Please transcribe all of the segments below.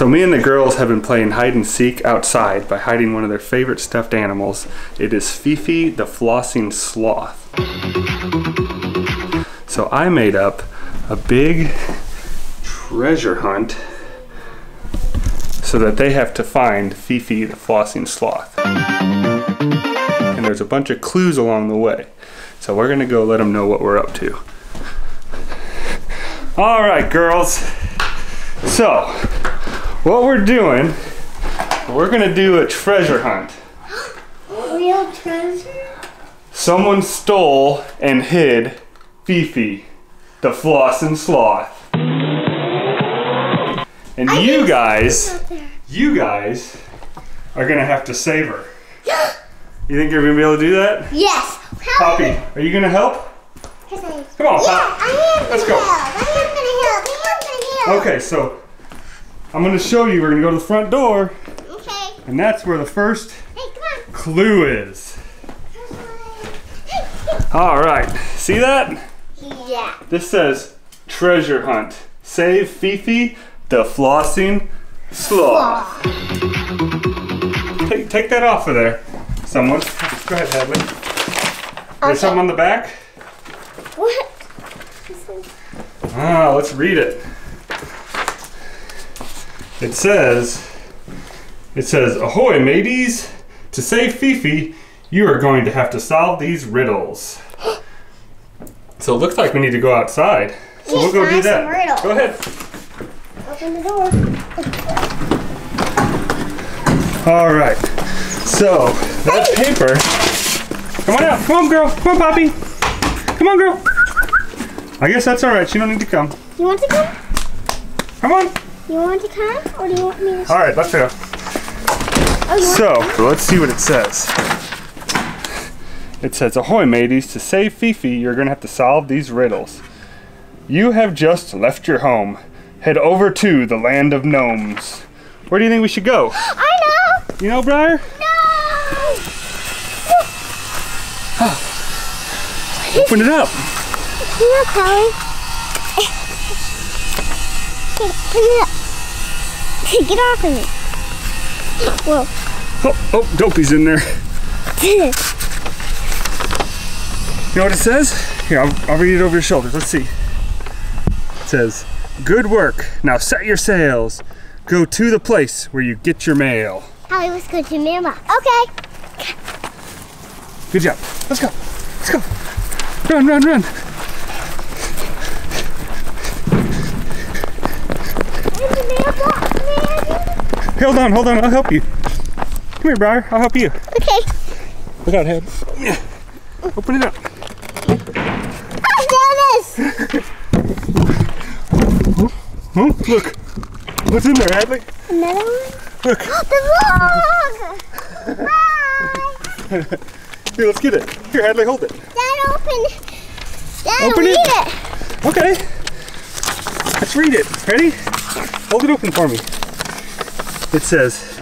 So me and the girls have been playing hide and seek outside by hiding one of their favorite stuffed animals. It is Fifi the flossing sloth. So I made up a big treasure hunt so that they have to find Fifi the flossing sloth. And there's a bunch of clues along the way. So we're gonna go let them know what we're up to. All right, girls. So, what we're doing, we're gonna do a treasure hunt. Real treasure? Someone stole and hid Fifi, the flossin' sloth. And you guys, you guys are gonna have to save her. You think you're gonna be able to do that? Yes. Poppy, are you gonna help? Come on, Yeah, Pop. I am Let's go. help. I am gonna help. I am gonna help. Okay, so I'm gonna show you. We're gonna go to the front door, Okay. and that's where the first Hey, clue is. All right, see that? Yeah. This says treasure hunt. Save Fifi, the flossing sloth. Take, take that off of there. Someone. Go ahead, Hadley. There's something on the back? What? Ah, let's read it. It says, it says, Ahoy, mateys! To save Fifi, you are going to have to solve these riddles. So it looks like we need to go outside. So we'll go do that. Go ahead. Open the door. All right. So that paper. Come on out. Come on, girl. Come on, Poppy. Come on, girl. I guess that's all right. She don't need to come. You want to come? Come on. You want to come? Or do you want me to? All right, let's go. Oh, So let's see what it says. It says, Ahoy, mateys, to save Fifi, you're going to have to solve these riddles. You have just left your home. Head over to the land of gnomes. Where do you think we should go? I know. You know, Briar? No. Open it up. Here, Chloe. Bring it up. Get off of me. Whoa. Oh, oh, Dopey's in there. You know what it says? Here, I'll, I'll read it over your shoulders. Let's see. It says, Good work. Now set your sails. Go to the place where you get your mail. Holly, let's go to Mama. Okay. Good job. Let's go. Let's go. Run, run, run. Hold on, hold on. I'll help you. Come here, Briar. I'll help you. Okay. Look out, head. Open it up. Oh, Dennis! Oh, look. What's in there, Hadley? Another one? Look. The! Bye! Here, let's get it. Here, Hadley, hold it. Dad, open. Dad, Open read it. it. Okay. Let's read it. Ready? Hold it open for me. It says,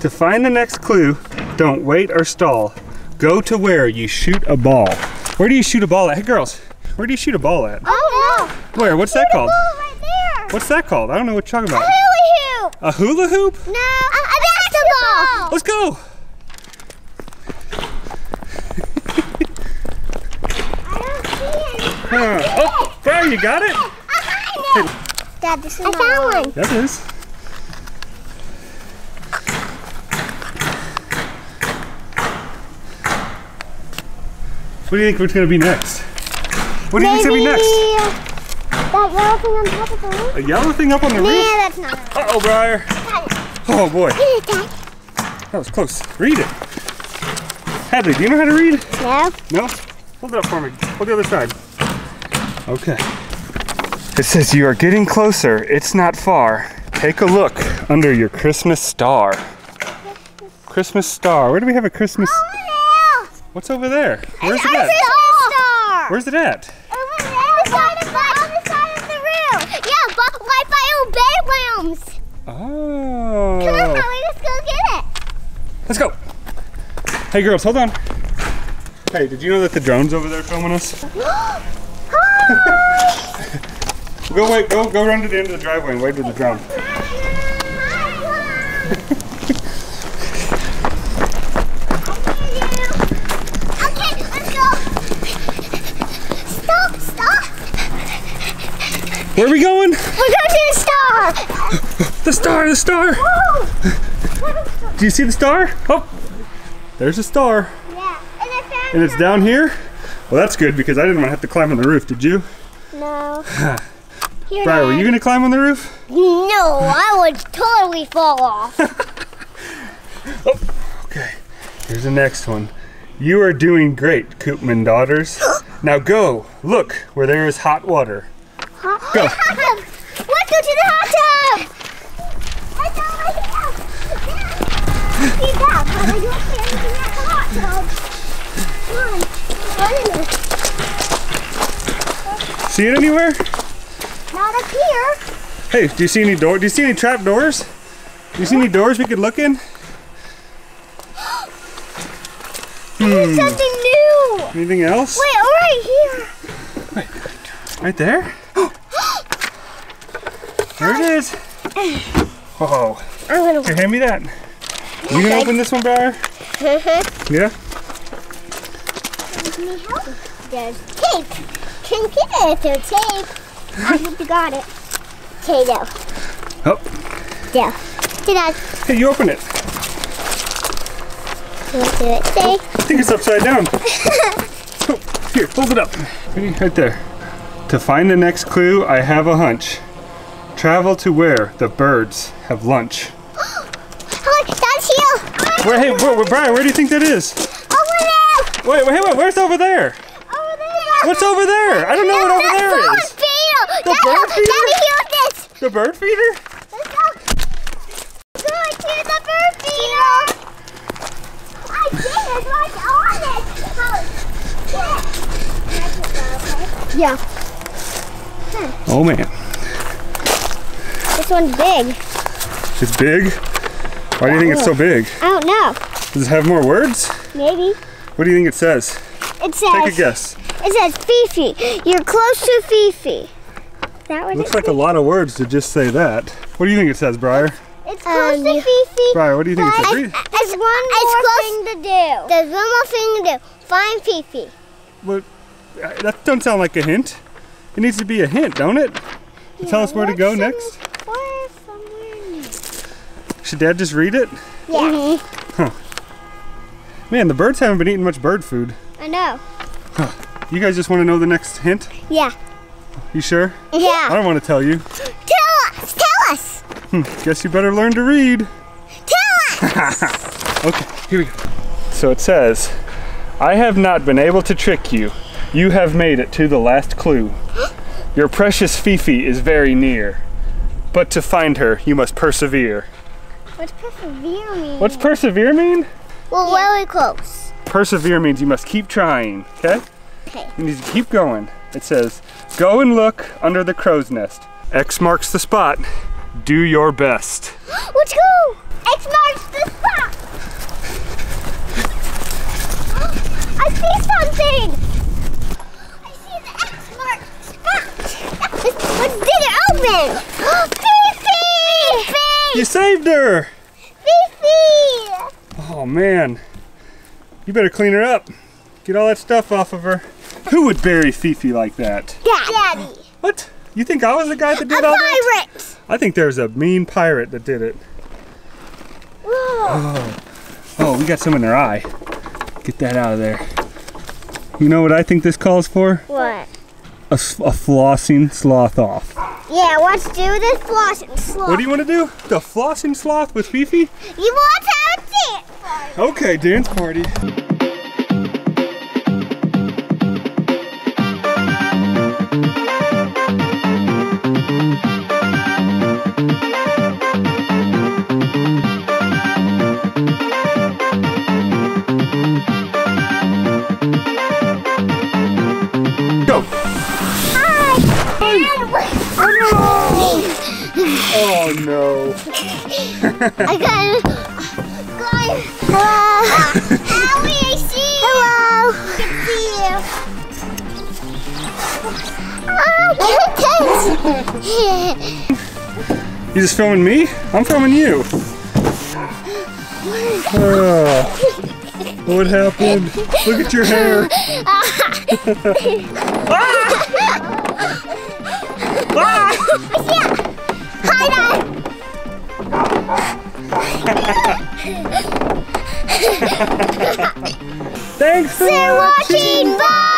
to find the next clue, don't wait or stall. Go to where you shoot a ball. Where do you shoot a ball at? Hey, girls, where do you shoot a ball at? Oh, no. Where? What's that called? Oh, right there. What's that called? I don't know what you're talking about. A hula hoop. A hula hoop? No, a, a basketball. Let's go. I don't see it. Uh, oh, there you got it. Dad, this is I found one. That is. What do you think what's going to be next? What do you think's going to be next? That yellow thing on top of the roof? A yellow thing up on the Nah, roof? that's not. Uh-oh, Briar. Oh, boy. It, That was close. Read it. Hadley, do you know how to read? No. No? Hold it up for me. Hold the other side. Okay. It says you are getting closer. It's not far. Take a look under your Christmas star. Christmas star. Where do we have a Christmas? Oh, What's over there? Where's it at? star. Where's it at? Over there. On the side of, on the side of the room. Yeah, but right by old bedrooms. Oh. Come on, Holly, let's go get it. Let's go. Hey girls, hold on. Hey, did you know that the drone's over there filming us? Go wait, go go run to the end of the driveway and wave to the drone. Where are we going? We're going to the star. The star, the star. Whoa. Do you see the star? Oh, there's a star. Yeah, and And it's down here? Well, that's good because I didn't want to have to climb on the roof, did you? No. Here, Briar, were you going to climb on the roof? No, I would totally fall off. Oh, okay, here's the next one. You are doing great, Koopman daughters. now go, look where there is hot water. Go. Let's go to the hot tub. Let's go right here. See that? How are you standing in that hot tub? Come on. Run in there. See it anywhere? Not up here. Hey, do you see any door? Do you see any trap doors? Do you see any doors we could look in? There's hmm. something new. Anything else? Wait, oh, right here. Wait, Right there? There it is. Whoa. I'm. Here, hand me that. You gonna open this one, Briar? Yeah? There's tape. Can get it. There's tape. I hope you got it. Okay, no. Oh, Yeah. See that? hey, you open it. Let's do it. Say. I think it's upside down. Oh, here, hold it up. Ready? Right there. To find the next clue, I have a hunch. Travel to where the birds have lunch. Oh, that's here. Where, hey, where, where, Briar, where do you think that is? Over there. Wait, wait, wait, where's over there? Over there. What's over there? I don't know what over there is. feeder. The Let- bird Let me hear this. The bird feeder? Let's go. Go to the bird feeder. I did it right on it. Oh, yeah. Oh man, This one's big. it's big. Why do you think it's so big? I don't know. Does it have more words? Maybe. What do you think it says? It says. Take a guess. It says Fifi. You're close to Fifi. That what Looks it like a lot of words to just say that. What do you think it says, Briar? It's close to Fifi. Briar, what do you think it says? I- Read- There's one more thing to do. There's one more thing to do. Find Fifi. What, uh, that doesn't sound like a hint. It needs to be a hint, don't it? To tell us where to go What's next. some- Where somewhere new? Should Dad just read it? Yeah. Mm-hmm. Huh. Man, the birds haven't been eating much bird food. I know. Huh. You guys just want to know the next hint? Yeah. You sure? Yeah. I don't want to tell you. Tell us. Tell us. Hmm, guess you better learn to read. Tell us. Okay, here we go. So it says, I have not been able to trick you. You have made it to the last clue. Your precious Fifi is very near. But to find her, you must persevere. What's persevere mean? What's persevere mean? well, really close. Persevere means you must keep trying, okay? Okay. You need to keep going. It says, go and look under the crow's nest. X marks the spot. Do your best. Let's go. X marks the spot. I see something. I see the X marks spot. Let's, let's dig it open. Fifi! Fifi! You saved her! Fifi! Oh man. You better clean her up. Get all that stuff off of her. Who would bury Fifi like that? Daddy. What? You think I was the guy that A did all that? pirate. I think there's a mean pirate that did it. Whoa. Oh, oh, we got some in her eye. Get that out of there. You know what I think this calls for? What? A flossing sloth off. Yeah, let's do this floss and slow. What do you want to do? The flossing sloth with Fifi? You want to have a dance party? Okay, dance party. I got it. Guys. Hello. Allie, I see you. Hello. I can see you. Oh, kittens. You just filming me? I'm filming you. Oh, what happened? Look at your hair. Ah. Ah. Thanks for They're watching. Bye.